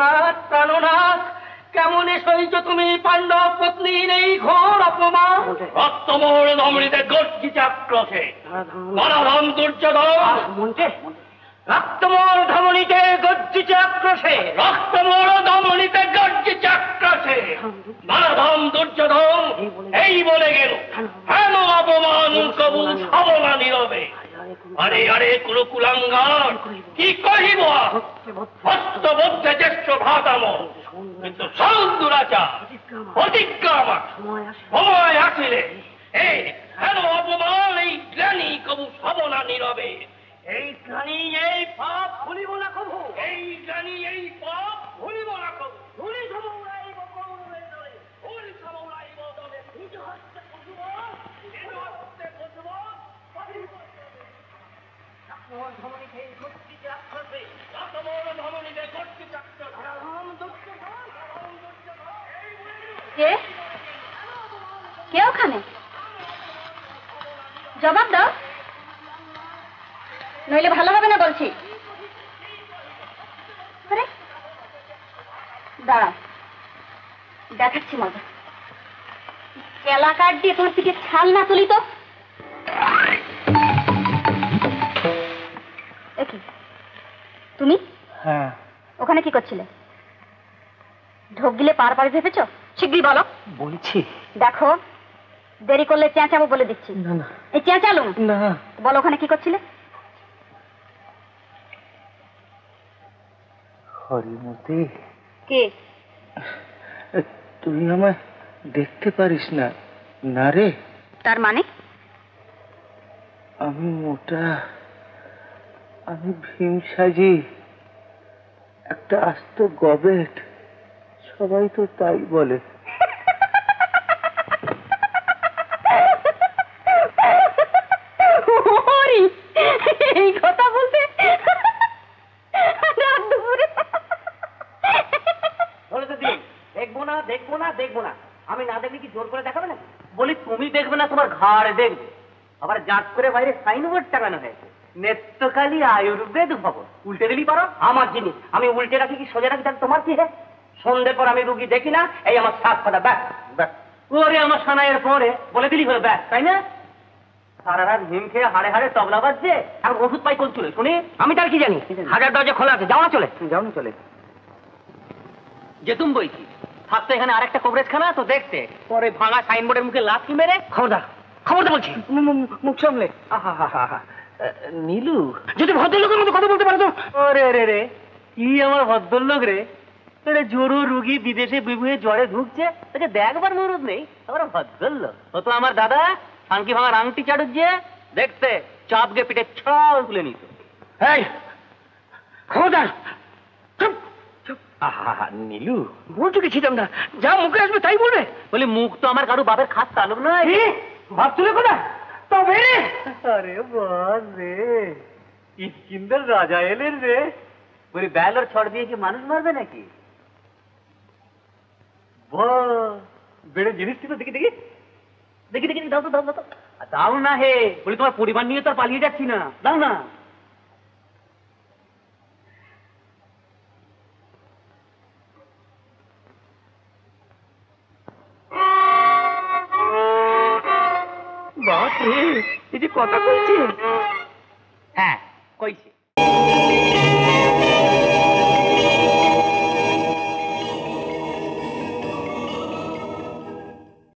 জানো প্রাণনাথ কেমন সহিত তুমি পাণ্ডব পত্নীর এই ঘোর অপমান? রক্তমোর নমৃতে গর্জি চাক্রসে গণধম দুর্যোধন। রক্তমোর ধমনীতে গর্জিছে আক্রোশে। রক্তমোর ধমনীতে গর্জিছে আক্রোশে মানধম দুর্যোধন এই বলে গেল হেন অপমান কবু সবনা নীরবে আরে আরে কুলকুলাঙ্গার কি কহিব? হস্ত বদ্ধে জ্যেষ্ঠ ভাতাম কিন্তু সৌন্দরাচার প্রতিজ্ঞা আমার। সময় আসিলে। এই হেন অপমান এই জ্ঞানী কবু সবনা নীরবে? এই গ্লানি এই পাপ ভুলিব না কবু। এই গ্লানি এই পাপ ভুলিব না কবু ভুলি সমৌরাইব করুণে দলে ভুলি সমৌরাইব দলে নিজ হস্তে পশুব নিজ হস্তে পশুব পশুব ধমনীতে গর্জি চাক্ষসে রাতমোর ধমনীতে গর্জি চাক্ষ ধরাধাম দুর্যোধন ধরাধাম দুর্যোধন এই বলে কে? কে ওখানে? জবাব দাও। নইলে ভালো হবে না বলছি। আরে দাঁড়াও। দেখাচ্ছি মজা। কেলা কাঠ দিয়ে তোমার পিঠে ছাল না তুলি তো? তুমি? হ্যাঁ। ওখানে কি করছিলে? ঢোক গিলে পার পাড়ে ভেবেছো শিগগির বলো। বলছি। দেখো দেরি করলে চেঁচাবো বলে দিচ্ছি। না না। এই চেঁচালুম না। বলো ওখানে কি করছিলে? হরিমতি। কে? তুই আমায় দেখতে পারিস না। না রে। তার মানে? আমি মোটা আমি ভীম সাজি একটা আস্ত গবেট। সবাই তো তাই বলে। এই কথা বলতে রাত দুপুরে। বলে তো দিন দেখব না দেখব না দেখব না। আমি না দেখলে কি জোর করে দেখাবে না বলি তুমি দেখবে না তোমার ঘাড় দেখবে। আবার জাত করে বাইরে সাইনবোর্ড টাঙানো হয়েছে। নেত্রকালী আয়ুর্বেদ ভবন। উল্টে দিলি পারো? আমার জিনিস। আমি উল্টে রাখি কি সোজা রাখি? তাহলে তোমার কি হে? সন্ধ্যের পর আমি রুগী দেখি না এই আমার সাত কথা ব্যাস ব্যাস। ওরে আমার সানাইয়ের পরে বলে দিলি হলো ব্যাস তাই না? সারা রাত হিম খেয়ে হাড়ে হাড়ে তবলা বাজছে এখন ওষুধ পাই কোন চলে শুনি? আমি তার কি জানি? হাজার দরজা খোলা আছে যাও না চলে। যাও না চলে। যেতুম বই কি? থাকতো এখানে আরেকটা কভারেজ খানা তো দেখতে। পরে ভাঙা সাইনবোর্ডের মুখে লাথি মেরে। খবরদার খবরদার বলছি। মুখ সামলে। নীলু যদি ভদ্রলোকের মতো কথা বলতে পারো তো। ওরে রে রে কি আমার ভদ্রলোক রে? জোরো রুগী বিদেশে বিভুয়ে জ্বরে ঢুকছে তোকে দেখবার মরদ নেই। আমার ভদ্রলোক। ও তো আমার দাদা আংটি ভাঙার আংটি চাটুচ্ছে দেখতে চাপকে পিঠে ছল তুলে নিত। এই খবরদার নীলু। ছিলাম না? যা মুখে আসবে তাই বলবে বলি মুখ তো আমার কারও বাপের খাস তালুক নয়। ভাব তুলে কোথা তবে? আরে বাস রে। ইস্কিন্দার রাজা এলেন রে। বলি ব্যালর ছড় দিয়ে কি মানুষ মারবে নাকি? বেড়ে জিনিস ছিল দেখি দেখি দেখি দেখি দাও তো দাও দাও দাও না হে বলি তোমার পরিবার নিয়ে তো পালিয়ে যাচ্ছি না দাও না বাপ রে এই যে কথা বলছে হ্যাঁ কইছে